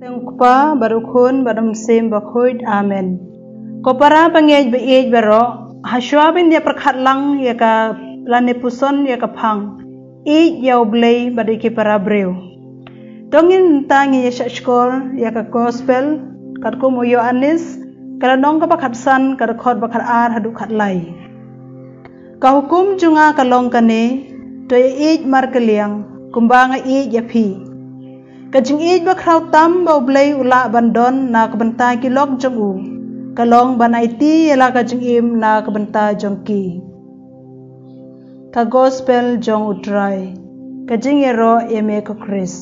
Tengkupa barukun badam sem bakhoid amen. Ko para pangej be ej baro haswabin dia perkhat lang ya ka lane puson ya ka phang. Ej ya oblei badai ki para breu. Dongin tangi ya shkol ya ka gospel kat ko mo yo anis kala nong ka bakhat san ka khot bakhat ar hadu khat. Ka hukum junga ka long kane to ej mar kaliang kumbanga ej ya phi. Kajing ij ba kraw tam ba blay ula bandon na kabanta ki lok jong u. Kalong banay ti yala kajing im na kabanta jong ki. Ka gospel jong utray. Kajing yero yeme ko Chris.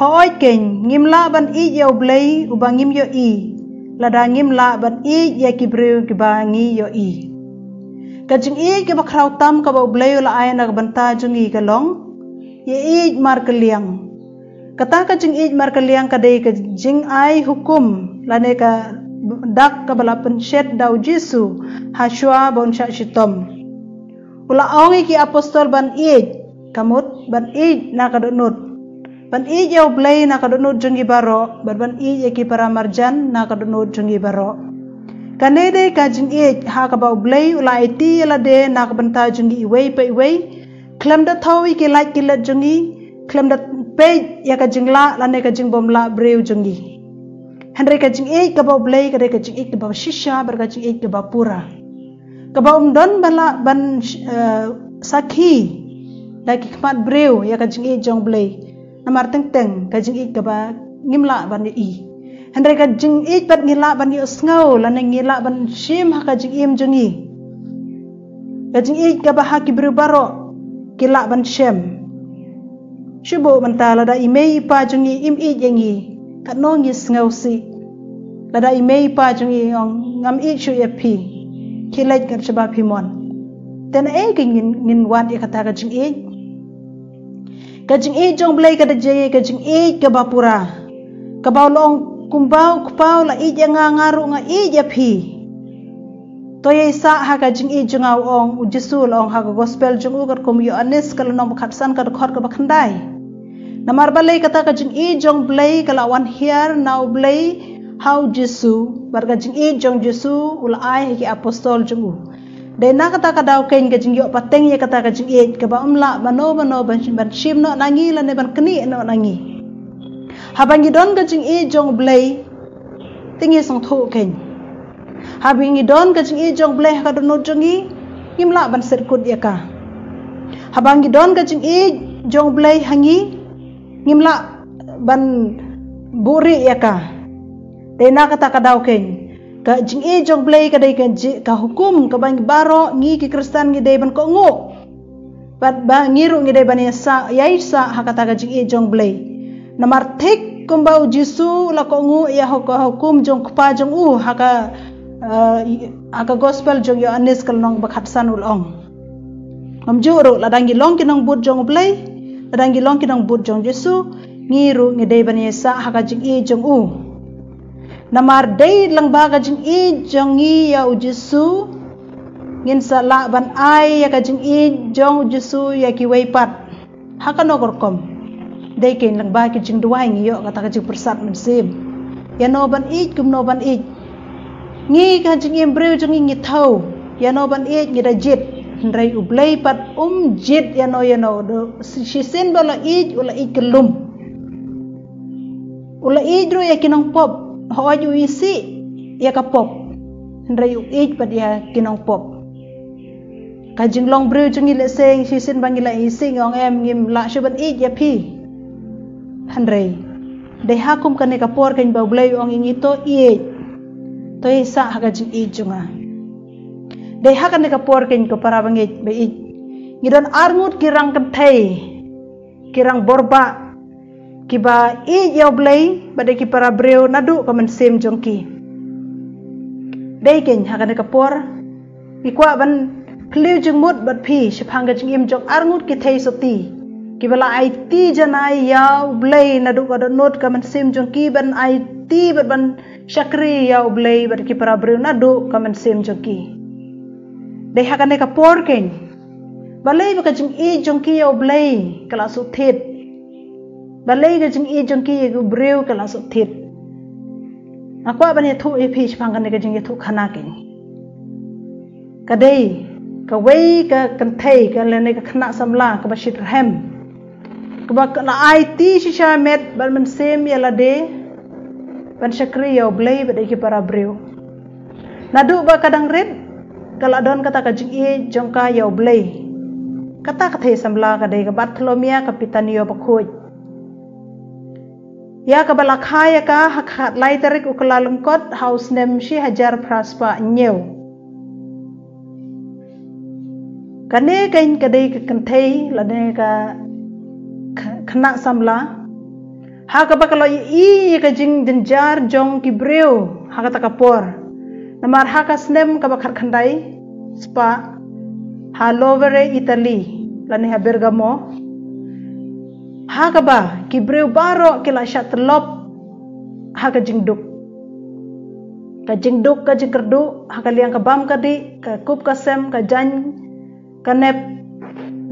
Hoy ken ngimla ban ij yaw blay ubangim yo i. Lada ngimla ban ij ya kibriw kibangi yo i. Kajing ka ba kraw tam ka ba blay ula ay na kabanta jong i kalong. Ye ij mar kaliang. Kata ka jing ij mar kaliang ka day ka jing ay hukum lane ka dak ka bala penshet daw Jesu haswa bon sya shitom. Ula aongi ki apostol ban ij kamut ban ij na kadunut. Ban ij yaw blay na kadunut jung ibaro ban ban ij ki para marjan na kadunut jung ibaro. Kanede ka jing ij ha ka ba blay ula iti yala de na kabanta jung iway pa iway. Klam da tawi ki like ki let jung i. Klam da pe ya ka jingla la ne ka jing bom la breu jungi henry ka jing ek ka ba blay ka ka jing ek ka ba shisha ber ka jing ek ka ba pura. Ka ba um don bala ban sakhi la ki kmat breu ya ka jing ek jong blay namar teng teng ka jing ek ka ba ngimla ban i. Henry ka jing ek bat ngila ban i sngo la ne ngila ban shim ha ka jing im jungi ka jing ek ka ba ha ki breu baro kila ban shem Shubo mantala da imei pa jungi im i jengi kat no ngi ngau si. La da imei pa jungi ong ngam i shu ya pi. Kilait kat shaba pi mon. Tena e ki ngin ngin wan i kata ka jing i. Ka jing i jong blay ka da jengi ka jing i ka bapura. Ka bao long kumbau kupau la i jenga ngaru nga i ya pi. To ye sa ha ka jing i jung ong u jisu long ha ka gospel jung u kat kum yo anis kala nom khatsan ka khot ka bakhandai. Namar balay kata ka jing i jong blay kala wan here now blay how Jesu barga jing i jong Jesu ula ai ki apostol jong u. Dai na kata ka daw kain ka jing yo pateng ye kata ka jing i ka ba umla mano mano ban ban shim no nangi la ne ban kni no nangi. Habang don ka jing i jong blay tingi song tho kain. Habang don ka jing i jong blay ka don no jong i ngimla ban serkut ya ka. Habang don ka jing i jong blay hangi? Ngimla ban buri ya ka de na kata ka daw ken ka jing e jong play ka dai ka ka hukum ka bang baro ngi ki kristan ngi dai ban ko ngo bat ba ngiru ngi dai ban ya sa yai sa ha kata ka jing e jong play namar thik kumbau jisu la ko ngu ya ka hukum jong kpa jong u ha ka ha ka gospel jong yo anis kal nong bakhat san ul ong am juro la dangi long ki nong but jong play Kadang gilong kinang but jong Jesu, ngiru ngedai bani sa haka jing i jong u. Namar day lang baga jing i jong i ya u Jesu, ngin sa la ban ay ya ka jing i jong Jesu ya ki way pat. Haka no korkom. Day kin lang baga jing duway ngiyo kata ka jing persat mensim. Ya no ban i kum no ban i. Ngi ka jing i mbreu jong i ngitau. Ya no ban i ngidajit rai ublay pat um jit ya no ya no si sin bala ij ula ij kelum. Ula ij ro ya kinong pop. Hoaj u isi ya ka pop. Rai u ij pat ya kinong pop. Ka jinglong brew jungi le seng si sin bangila isi ngong em ngim la shuban ij ya pi. Hanrei de hakum kane ka por kan ba blay ong ingito ij to isa ha ka jing ij junga. Dai haka ne ka por ken ko para bangi be i. Ngidon armut kirang kentai kirang borba. Kiba i yo blay bade ki para breu nadu ka men sem jongki dai ken haka ne ka por i kwa ban kliu jung mut bat phi shphang ga jing im jong armut ki thai soti ki bala ai ti janai ya blay nadu ka do not ka men sem jongki ban ai ti ban shakri ya blay bat ki para breu nadu ka men sem jongki. Dai haka ne ka porken. Balai baka jing i jong ki yo blai kala su thet. balai ga jing i jong ki gu breu kala so thit akwa ban thu e phi chpang kan ga jing thu khana kin ka dei ka wei ka thei ka le ne ka khana samla ka ba shit hem ka ba ka ai ti shi sha met ban man sem ya la de ban shakri yo blai ba de ki para breu nadu ba kadang red kala don kata ka jing i jong ka yo blai kata ka thei samla ka dei ka bat thlomia ka pitani yo ba khoi Ya ka bala khaya ka hakhat lai tarik ukla lengkot house name shi hajar praspa nyeu. Kane kain kadai ka kanthei lane ka khana samla. Ha ka bakalo i ka jing denjar jong ki breu ha ka takapor. Namar ha ka snem ka bakhat khandai spa. Ha lovere Italy. Lane ha Bergamo. Haga ba ki breu baro ki la shat lop haga jingduk ka jingduk ka jingkerdu haga liang ka bam ka di ka kup ka sem ka jan ka nep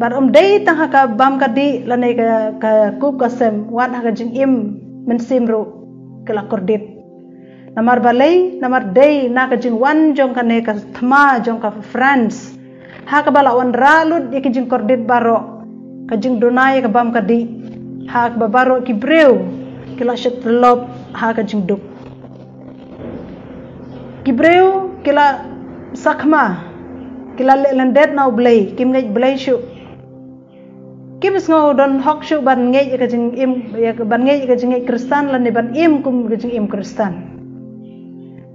bar om dei tang haga bam ka di la nei ka ka kup ka sem wan haga jing im men simru ke la kordit namar balai namar dei na ka jing wan jong ka ne ka thma jong ka france haga bala wan ralut iki jing kordit baro ka jing dunai ka bam ka di. Hak babaro ki breu kila shet lop hak jing duk ki breu kila sakma kila le landet na blay kim ngai blay shu kim sngo don hok shu ban ngai ka jing im ya ban ngai ka jing kristan lan ban im kum ka jing im kristan.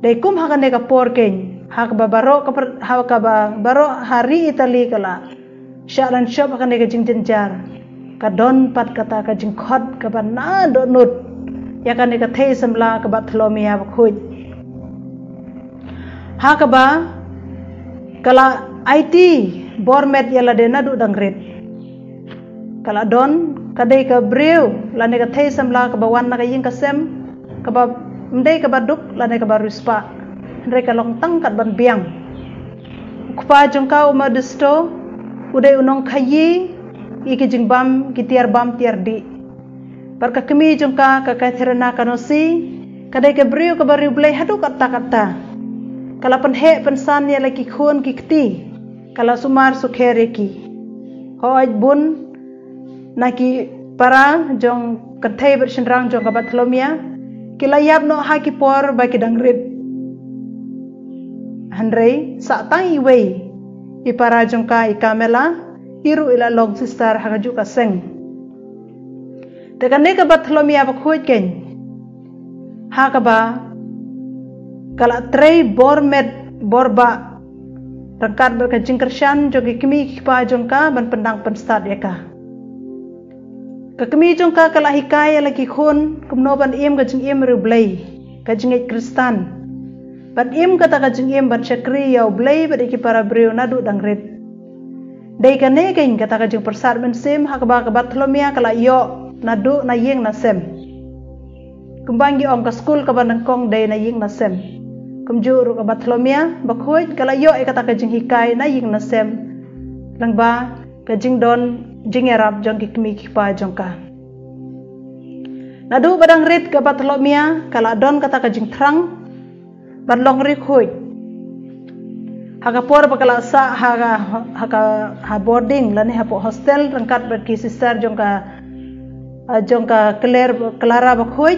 Dei kum hak ne ka por ken hak babaro ka hak ka baro hari itali kala shalan shop hak ne ka jing jenjar ka don pat kata ka jing khot ka ba na do nut. Ya ka ne ka thei samla ka ba thlo mi ha khoj ha ka ba kala IT bormet ya la de na du dang ret kala don ka ka breu la ne ka thei samla ka ba wan na ka ying ka sem ka ba mdei ka ba duk la ne ka ba ruspa. Ndre ka long tang kat ban biang. Kupa jong ka uma disto udai unong khayi iki jing bam ki tiar bam tiar di. Par ka kemi jung ka ka ka therna ka nosi kadai ke brio ka bari blai hadu kata kata kala pen he pen san ya lagi khon ki kti kala sumar su khere ki. Ho aj bun na ki para jong kathai ber rang jong ka bathlomia kila yap no ha ki por ba ki dangrit. Handrei sa tai wei ipara jong ka ikamela iru ila long sister hagaju ka seng. Te kan ne ka bathlomi aba khoj ken. Ha ka ba kala trei bor met bor ba rangkat ber ka jingkershan jo ki kimi ki pa jong ka ban pendang pen start ya ka ka kimi jong ka kala hikaya lagi khon kumno ban im ka jing im ru blai ka jing kristan ban kata ka jing im ban chakri ya blai ba ki para breu na du dang ret Dei ka ne ken kata ka jing persat men sim ha ka ba ka bathlomia kala yo na du na yeng na sem. Kumbang om ka school ka ban kong dei na yeng na sem. Kum juru ka bathlomia ba kala yo e kata ka jing hikai na yeng na sem. Lang ba ka jing don jing erap jong ki kmi ki pa jong ka. Nadu badang rit ka bathlomia kala don kata ka jing trang ban long ri khoi haga por bakala sa haga haga ha boarding lani ha hostel rangkat ber ki sister jongka jongka clear clara bakhoi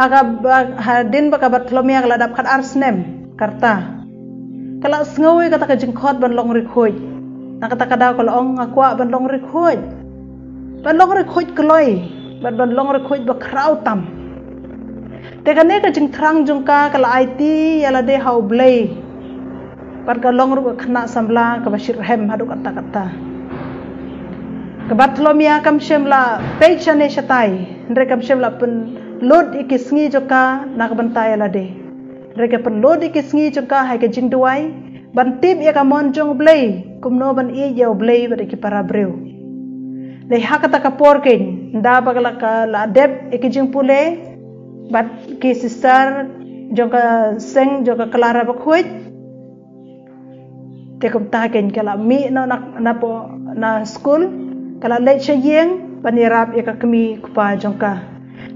haga ha din baka batlomia kala dap khat arsnem karta. Kala sngowi kata ka jingkhot ban long ri khoi ណាកតកដៅកលអងកួបណ្ដងរិខូចបណ្ដងរិខូចក្លុយបណ្ដងរិខូចបក្រៅតាំតែកណេកជិងត្រង់ជុងកាកលអៃទីយ៉ាឡាដេហៅប្លេបាត់កលងរុកខណៈសំឡាកបឈិរហេមហដុកតកតាកបាត់ធ្លោមៀកំឈឹមឡាពេកឆនេឆតៃរេកំឈឹមឡាពិនលូតអ៊ីគិស្ងីជុងកាណាកបន្តៃយ៉ាឡាដេរេកពិនលូតអ៊ីគិស្ងីជុងកាហើយកជិងដួយ tip ya ka mon jong blei. Kum no ban i yo blei ba ki para breu. Le hakata ka porken nda bagala ka la deb ikijing pule. Bat ki sister joka seng joka clara ba khuit. Te kum ta ken kala mi na na na po na school. Kala le che yeng banirap ya ka kami kupa jongka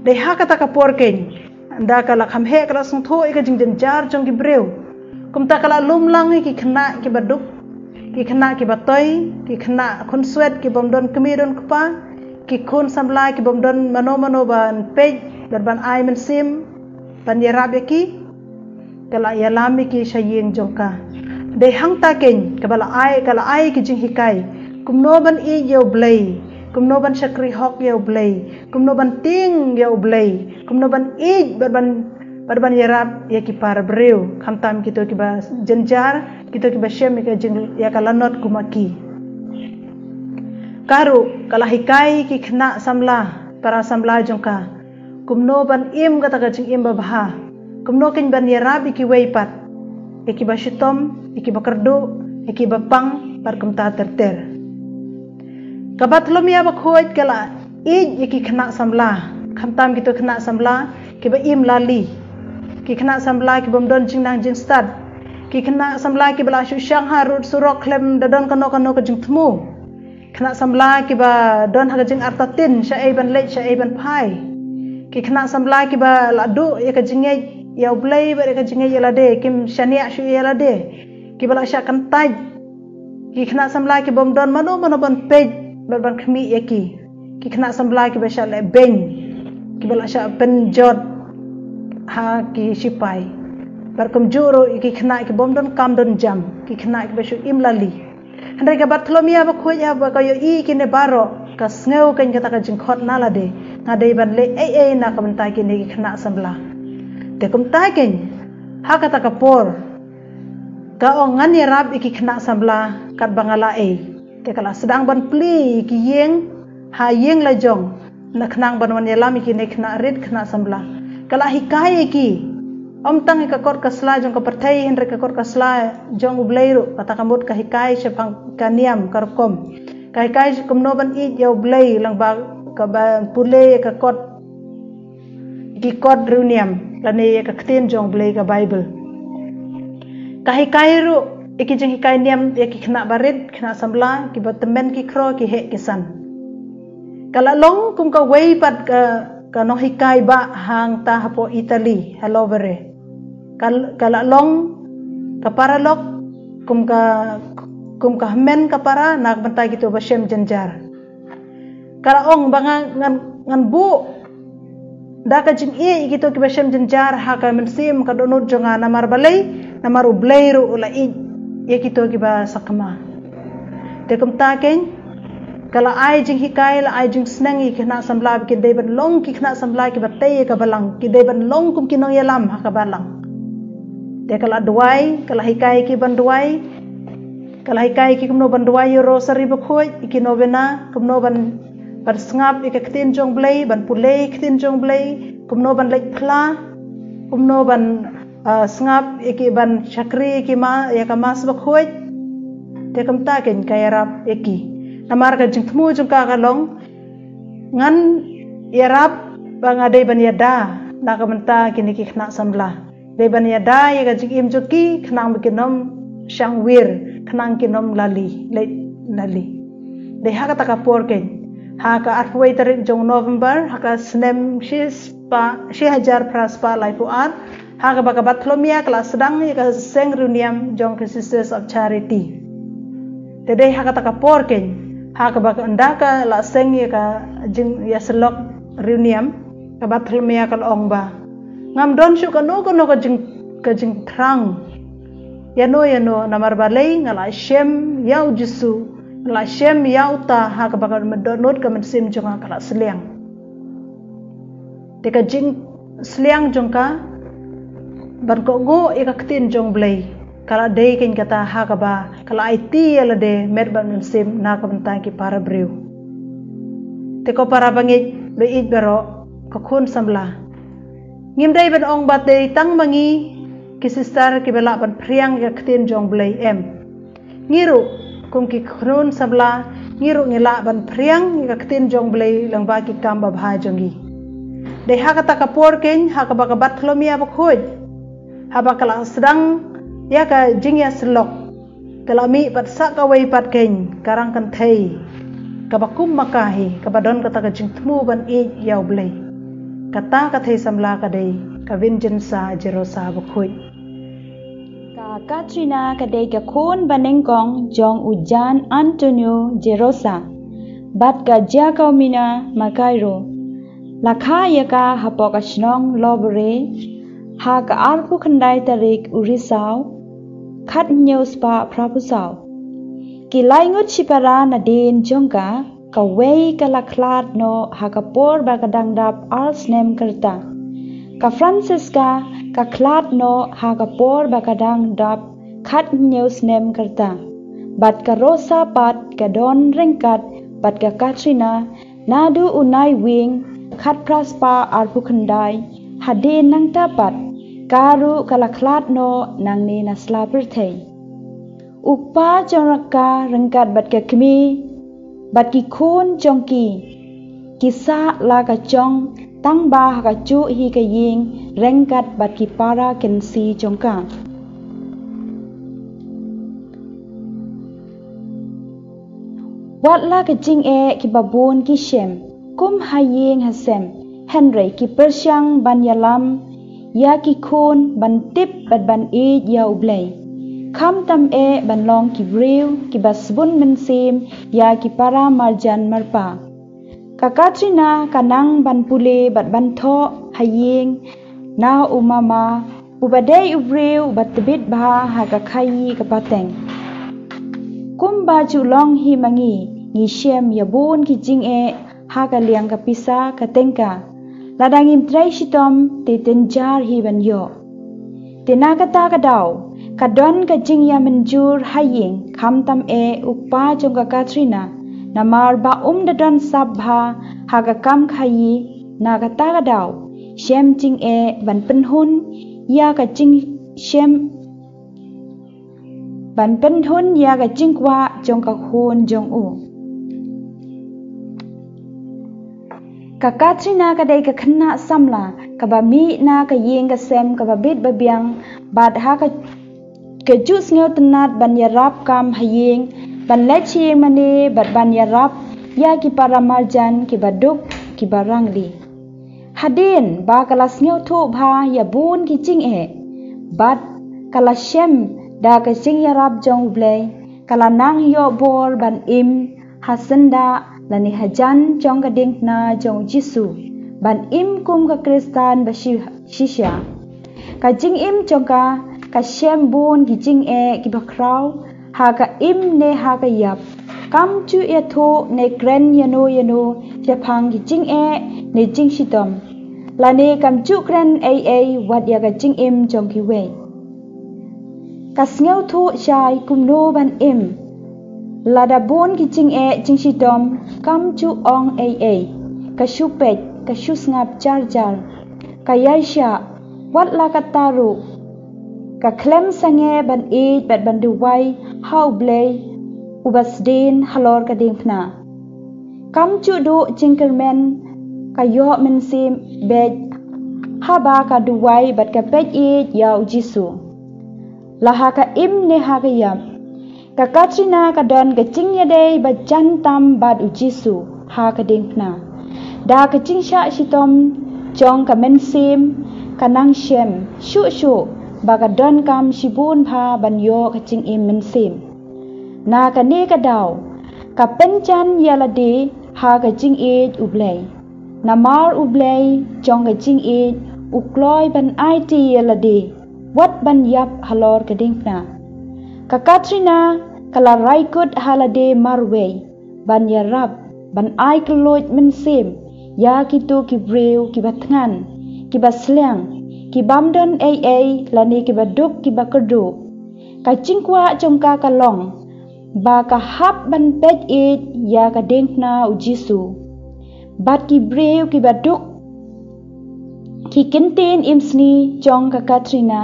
dei ha kata ka porken anda kala kham he kala sung tho ika jing jar jong ki breu kum ta kala lum lang ki khna ki baduk ki khna ki batoi ki khna khun swet ki bom don kami don kupa ki khun samla ki bom don mano mano ban pe ban ban ai men sim ban yarab ya ki kala ya lami ki shayeng jongka dei hang ta ken kala ai kala ai ki jing hikai kum no ban i yo blai kum no ban shakri hok yo blai kum no ban ting yo blai kum no ban i ban ban ban ban yarab ya ki par breu kham tam ki ki ba jenjar ki to ki ba shem ki jing ya kala not kumaki karu kala hikai ki khna samla para samla jongka. Kum no ban im kata ka jing im ba bha kum no kin ban yarab ki wei pat ki ba shitom ki ba kardu ki ba pang par kum ta ter ter Kabat lo miya ba khoi kala ij yaki khna samla. Khamtam gitu khna samla ki ba im lali ki khna samla ki bom don nang jing stad. Ki khna samla ki bala shu shang ha rut surok klem da don kano kano ka jing thmu khna samla ki ba don ha jing arta tin sha ai ban le sha ai ban phai ki khna samla ki ba la du ka jing ya blai ba ka jing ya la de kim shania shu ya la de. Ki bala sha kan ki khna samla ki bom mano mano ban page berban kami yaki ki. Kena sembla ki basha le ben. Ki bala sha ha ki sipai bar kum juro ki kena ki bom don kam don jam. Ki kena ki bashu im lali. Handre ka bartolomia ba khoj ha ba kayo i ki ne baro. Ka sneu kan kata ka jing khot nala de ngadai ban le ei ei na ka mentai ki ne ki kena sembla te kum tai ken ha kata ka por. Ka ong ngani rab iki kena sembla kat bangala ei. Ke kala sedang ban pli ki yeng. Ha yeng la jong. Na khnang ban wan yalam ki ne khna red khna samla kala hikai ki om tang ka kor ka sla jong ka perthai henre ka kor ka sla jong ubleiru kata kamut ka hikai se pang kaniam kar kom ka hikai kum no ban i yo blei lang ba ka ba pule ka kot ki kot runiam la ne ka kten jong blei ka bible. Ka hikai ru iki jeng hikai niam ya ki kena barit kena sambla ki temen ki kro ki he kisan kala long kum ka wei pat ka ka no hikai ba hang ta hapo italy. Hello vere. Kal kala long ka paralok kum ka kum ka men ka para nak banta gitu ba shem jenjar kala ong banga ngan ngan bu da ka jing e gitu ki ba shem jenjar ha ka men sim ka donut jonga namar balai namar ublairu ula i ya kita ki ba sakma. De kum ta ken kala ai jing hikai la ai jing snang ki na samla ki de ban long ki na samla ki ba te ka balang ki de ban long kum ki no ya ha ka balang de kala duai kala hikai ki ban duai kala hikai ki kum no ban duai yo rosary ba khoi ki no bena kum no ban ban sngap ik ktin jong blai ban pulei ktin jong blai kum no ban lek phla kum no ban uh, sngap iki ban chakri iki ma ya ka mas ba te kam ta ken ka yarap namar ka jing thmu jung ka long ngan yarap ba ngadai ban yada na ka menta kini ki khna samla de ban ya ka jing im juki khnang bi kinom shang wir khnang kinom lali le lali de ha ka ta ka ha ka jong november ha ka snem shis pa shi hajar praspa lai pu an baka Bartolomea kelas sedang ya ka seng runiam jong sisters of charity. Tede haga taka porken haga baka ndaka la seng ya ka jing ya selok runiam ka Bartolomea kal ongba. Ngam don shu ka no ka no ka jing ka jing trang. Ya no ya no namar balai ngala shem yau jisu ngala shem yau ta haga baka medonot ka mensim jong ka la seliang. Teka jing seliang jong ka ban ko go e ka jong blai kala de ken kata ha ka ba kala ai ti ala de mer ban sim na ka ban ki para breu te ko para bangi be i bero ko khun samla. Ngim dai ban ong bat de tang mangi ki sister ki bela ban priang ka ktin jong blai em. Ngiru kum ki khun samla ngiru ngila ban priang ka ktin jong blai lang ba ki kam ba bha jongi. De ha ka ta por ken ha ka ba ka ba khoj kala sedang ya ka jing ya selok. Kala mi pat sa ka wei pat ken karang kan thei. Kabakum makahi kabadon kata ka jing tmu ban e yaw blai kata ka thei samla ka dei ka vinjen sa jero sa bakhoi ka katrina ka dei ka khon baneng jong ujan antonio jerosa. Bat ka ja ka mina makairo lakha ya ka hapoka shnong lobre ha ka arpu khandai tarik urisau khat news pa prabusau ki lai ngut chipara na din jongka ka wei ka la khlat no ha ka por ba ka dang dap ars nem karta ka francisca ka khlat no ha ka por ba ka dang dap khat news nem karta bat ka rosa pat ka don rengkat bat ka katrina nadu unai wing khat praspa arpu khandai hadin nang tapat karu kala khlat no nang ni nasla perthei upa choraka rengkat bat ke kmi bat ki khun chong ki kisa la ka chong tang ba ka chu hi ka ying rengkat bat ki para ken si chong ka wat la ka jing e ki babun ki shem kum ha ying ha sem henry ki persyang ya ki khun ban tip bat e ublai. Kham tam e ban long ki basbun men sim ya marjan marpa ka katrina kanang ban pule bat ban tho haying na umama ubadei ubreu bat tebit ba ha ka khai ka pateng kum ba chu long hi mangi ni shem ya bun ki jing e ha ka liang ka pisa ka tengka ladang im trai shitom te ten jar hi ban yo. Te na ka ta ka dau kadon ka jingya menjur haying kham tam e upa jong ka katrina. Namar ba um da don sabha ha ka kam khayi na ka ta ka dau. shem jing e ban pen hun, ya ka jing shem ban pen hun, ya ka jing kwa jong ka hun jong u. ka katrina ka dai ka khanna samla ka ba mi na ka yeng ka sem ka ba bit ba biang bad ha ka ke jus tenat ban ya rap kam hayeng ban le chi mane bat ban ya rap ya ki para marjan ki baduk ki barang li hadin ba kala ngeu thu bha ya bun ki ching e. Bat kala shem da ka ching ya jong ble kala nang yo bor ban im hasanda lani hajan jong ka ding na jong jisu. Ban im kum ka kristan ba shisha. Ka jing im jong ka ka shem bun gi jing e ki ba kraw ha ka im ne ha ka yap. Kam chu e tho ne gren ya no ya no ya phang gi jing e ne jing shi tom. La ne kam chu gren a a wat ya ka jing im jong ki we ka sngew tho shai kum no ban im la da bun gi jing e jing shi tom kam chu ong a a ka shu pet ka shu jar jar ka yai sha wat la ka taru ka klem sange ban e bat ban du wai how ubas din halor ka ding pna. Kam chu do jinkermen ka yo men sim bed haba ka du wai ka pet e yaw jisu la ha ka im ne ha ka yam ka katrina ka don ka ching ya dei ba jan tam bad u jisu ha ka ding pna da ka ching sha shitom chong ka men sim ka nang shem shu shu baga don kam shibun pha ban yo ka ching im min sim. Na ka ne ka daw ka pen chan yala de ha ka ching e ublay na mar ublay chong ka ching e ukloy ban ai ti yala de wat ban yap halor ka ding na ka katrina kala raikut halade marwe ban ya rap ban ai kloj min sim ya ki to ki breu ki batngan ki ai lani ki baduk ki bakerdu ka chingkwa chongka ka long ba ka hap ban pet it ya ka deng na u jisu bat ki breu ki baduk ki kintin imsni chong ka katrina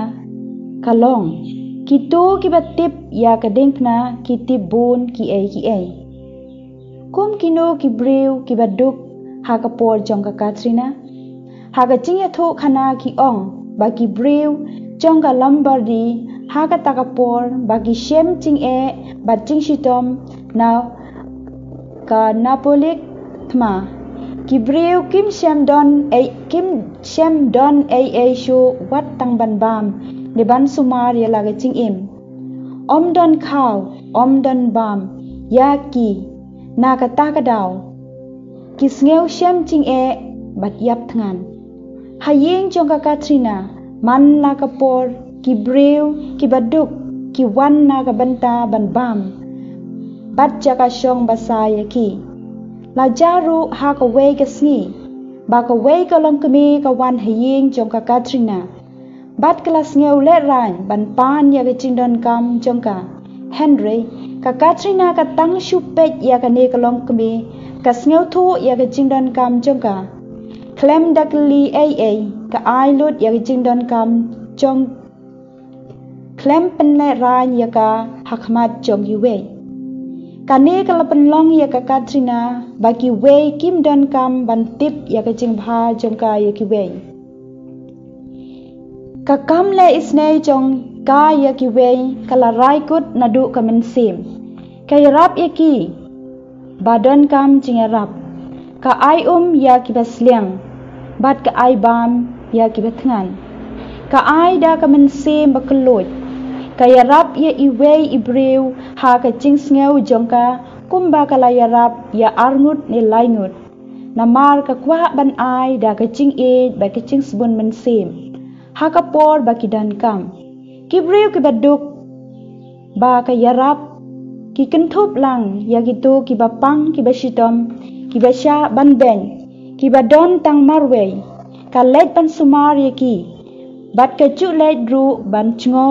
ka long ki to ki batip ya ka deng na ki tibun ki ai ki ai kum kino ki breu ki baduk ha ka por chong ka katrina. Haga chingya tho khana ki ong bagi brew chonga lambardi haga taka por bagi shem ching e ba ching shitom now ka napolik thma kibreu kim shem don a kim shem don a a shu wat tang ban bam ni ban sumar ya lage ching im. Om don khao om don bam ya ki na ka ta ka daw ki sngew shem ching e bat yap thngan. Hayeng chong ka katrina man la ka por ki breu ki baduk ki wan na ka banta ban bam. Bat ja ka shong basaya ki. La jaru ha ka we ka sngi ba ka we ka long ka ka wan hayeng chong ka katrina บัดกลาสเงวเลรานบันปานยากจิงดอนกำจงกาเฮนรีกะกาทรินากะตั้งชุเป็ยากเนกลองกมีกะสเงวทูยากจิงดอนกำจงกาเคลมดักลีเอเอกะไอลุดยากจิงดอนกำจงเคลมเป็นเลรานยากาฮักมาจงยูเวกันเนกละเป็นลองยากกาทรินาบากิเวกิมดอนกำบันทิบยากจิงบาจงกายากิเว ka kam le isne jong ka ya ki we kala rai kut na du ka men sim. Ka rap ya ki badon kam ching rap. Ka ai um ya ki basliang bat ka ai bam ya ki batngan ka ai da ka men sim bakelot kaya rap ya iwe ibreu ha ka ching sngew jongka kumba kala ya rap ya arngut ni laingut namar ka kwa ban ai da ka ching e ba ka ching sbun men sim ha ka por ba ki dan kam. Ki breu ki baduk ba ka ya rap ki kentup lang ya gitu ki ba pang ki ba shitom ki ba ban ben ki ba tang marwe ka let ban sumar ya ki bat ka chu let ru ban chngo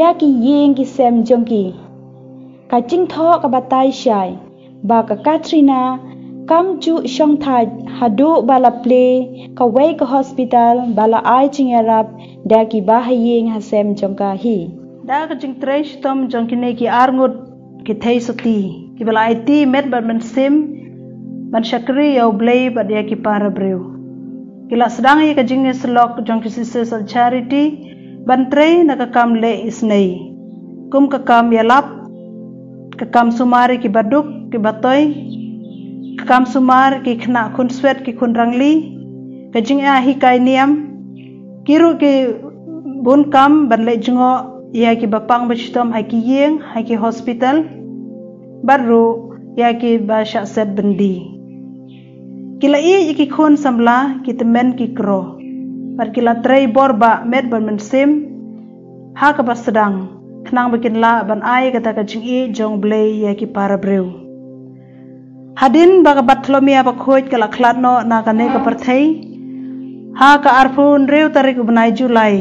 ya yeng ki sem jong ki. Ka tho ka shai ba ka katrina kam chu shong tha hadu bala ple ka wei ka hospital bala ai ching arab da ki ba ha yeng ha sem ka hi. Da ka ching tresh tom jong ki ne ki arngut ki thei soti ki bala ai ti met ba man sim man shakri yo blay ba dia ki para breu kila sedang ye ka jing ne slok jong ki sisters of charity bantre na kakam le isnei kum kakam yalap kakam sumari ki baduk ki batoy kakam sumar ki khna khun swet ki khun rangli kajing a hi kai niam. Kiru ki bun kam ban le jingo ya ki bapang bachitom hai ki yeng hai ki hospital. Baru ya ki ba sha set bendi kila i ki khun samla ki temen ki kro. Par kila trei borba met ban men ha ka sedang. Kenang bikin la ban ai kata ka jing i jong blay ya ki para breu hadin ba ka batlomia ba khoj khlat no na ka ne ka parthai ha ka arfun reu tarik banai julai.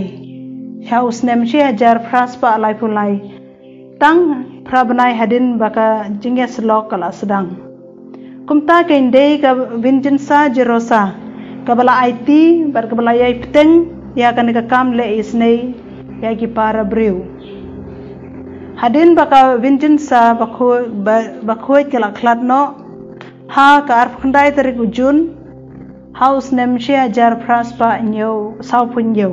Ha usnem shi hajar praspa alai pulai tang prabanai hadin ba ka jingya slok kala sedang. Kumta ka inde ka vinjin sa jerosa. Kabala IT bar kabala yai peteng ya kan ka kam le isnei ya ki para breu hadin baka vinjin sa bakho bakho kala khlat no ha ka ar khandai tari ku jun house nem she ajar praspa nyo sau pun yo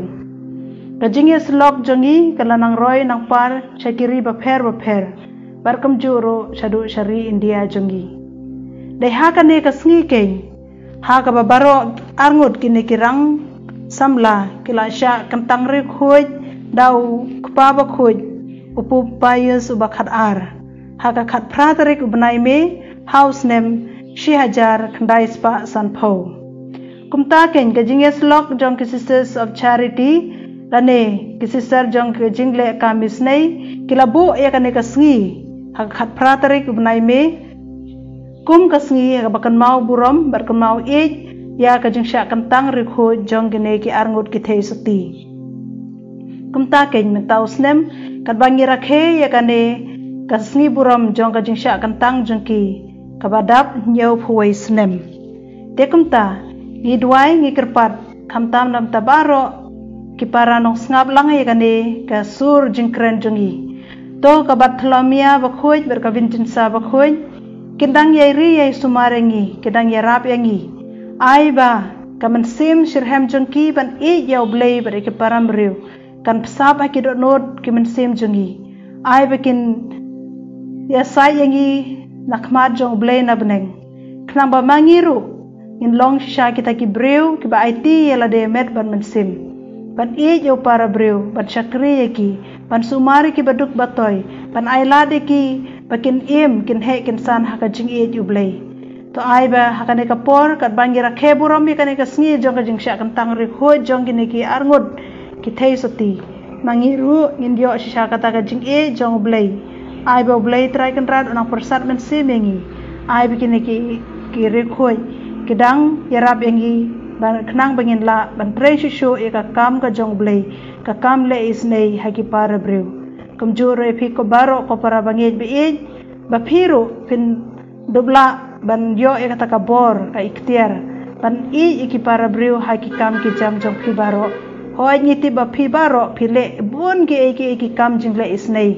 ka jingi slok jongi kala nang roy nang par chakiri ba pher ba pher bar kam juro shadu shari india jongi dai ha ka ne ka sngi keng ha ka babaro arngut kini kirang samla kila sha kantang ri khoj dau kpa ba khoj upu payus uba khat ar ha ka khat pratrik ubnai me house name shi hajar khandai spa san pho kumta ken ka jinges lok jong sisters of charity. Lane ki sister jong ki jingle ka misnei kila bu ya ka ka sngi ha khat pratrik ubnai me. Kum kasngi ka bakan mau buram barkan mau e ya ka jing sha kan tang jong gene ki arngut ki thei sati kum ta ken me tau snem kan bangi rakhe ya ka ne kasngi buram jong ka jing sha kan jong ki ka badap nyau phuwai snem te kum ta ni duai ngi kerpat kam tam nam tabaro ki para nong snap lang ya ka sur jing kren jongi to ka bat thlamia ba khoj ber ka vintin sa ba khoj Kendang yai ri yai sumarengi, kendang yai rap yangi. Ai ba, kaman sim shirhem jongki ban e yau blay bar ke param riu. Kan pesap ha kidot not kemen sim jongi. Ai ba kin ya sai yangi nakmat jong blay na beneng. Knang ba mangiru, in long sha kita ki brew, ki ba IT yela de met ban mensim. Ban i yo para brew, ban shakri ki, ban sumari ki baduk batoy, ban ailade ki, bakin im kin he kin san haka jing i yo blay. To ai ba haka ne ka por, kat bangira keburam mi ka ne ka sngi jong ka jing sha kan tang ri ho jong ki ne ki arngod, ki thei soti. Mangiru, in yo sha kata ka jing i jong blay. Ai bo blai trai kan rat onang persat men se mengi ai bikin ki ki rekhoi kedang yarab engi ban khnang bangin la ban trai shu shu e ka kam ka jong blai ka kam le is nei ha ki para brew. Kum ju re phi ko baro ko para bangi bi e ba phiru pin dubla ban yo e ka ka bor ka ikhtiar ban i e ki para brew ha ki kam ki jam jong phi baro. Hoi ni ti ba phi baro phi le bun ki e ki e kam jing le is nei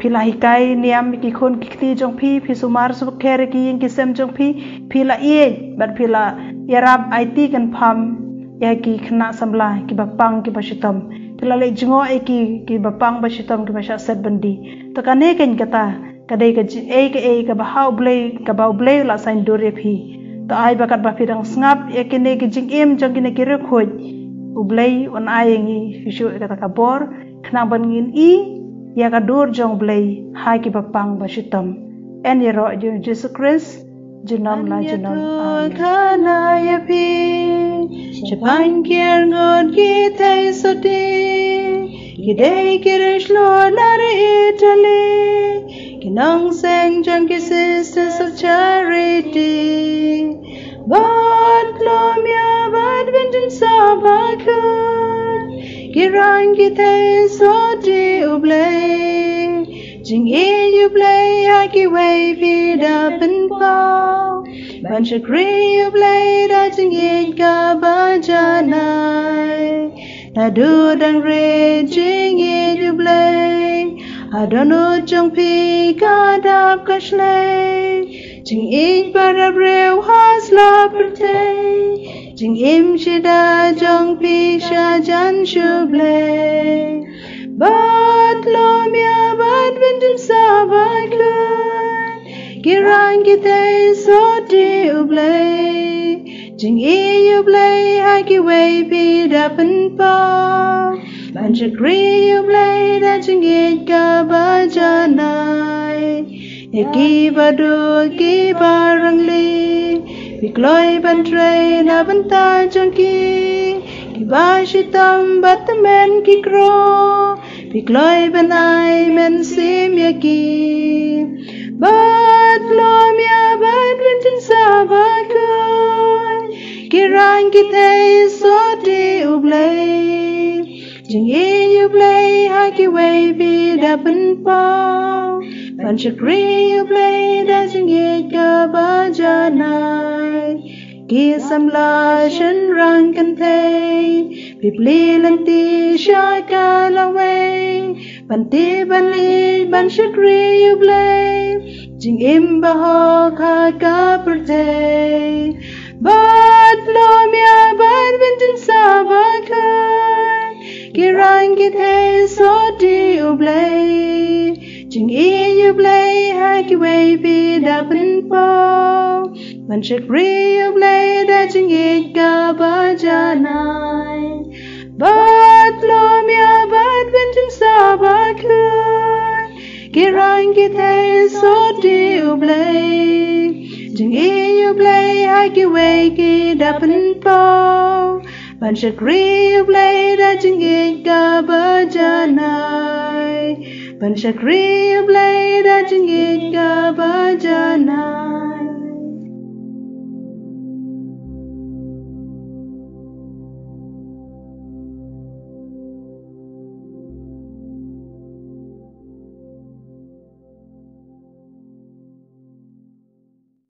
pila hikai niam ki khon ki ti jong phi phi sumar su khere ki yin ki sem jong phi pila ie bat pila yarab it kan pham ya ki khna samla ki bapang ki basitam pila le jingo e ki ki bapang basitam ki basa set bandi to kane ken kata kade ka e ke e ka bahau ble ka bau ble la sain dore phi to ai bakat ba pidang snap e ne ki jing em jong ki ne ki re khoj u ble on ai ngi fishu kata ka bor khna ban ngin i ya ka dur jong blai hai ki bapang ba shitam en ye ro ju jesu christ junam la junam kana ya pi chapan kier ngon ki thai sote ki dei kirish lo nar italy ki nong seng jong ki sisters of charity. Bad lomya bad vinjin sabakun Kirang kita so di ublay Jing e ublay haki way feed up and bow Bunch of grey ublay da jing e ka bajanay Na du dang re jing e I don't know jong pi ka dap ka shlay Jing ik para breu has la perte Jing im shida jong pi sha jan shuble Bat lo mia bat vintin sa bat kun Girang kite so di uble Jing i uble haki way pi dapen pa. Ban shakri uble da jing ik ka bajanay Eki badu ki barang li Bikloi ban tray na ban ta jong ki Ki. Ba shitam bat men ki kro Bikloi ban ai men sim ya ki. Bat lo mia bat vintin sa bakun Kirang ki te so di ublay Jing e ublay haki way bi da ban pao Ban shakri ublay da jing e ka bajanay Ki samla shan rang kan thay Bibli lan ti sha ka la way Ban ti ban li ban shakri ublay Jing im ba ho ka ka per thay Bat lo mia bat vintin sa ba kan Kirang kit hey so di ublay Jing e ublay ha ki way bi da pin po Ban shakri ublay da jing e ka ba janay Bat lo mia bat vintin sa ba kan Kirang kit hey so di ublay Jing e ublay ha ki way ki da pin po Ban shakri ublay da jing e ka ba janay Ban shakri ublay da jing e ka ba janay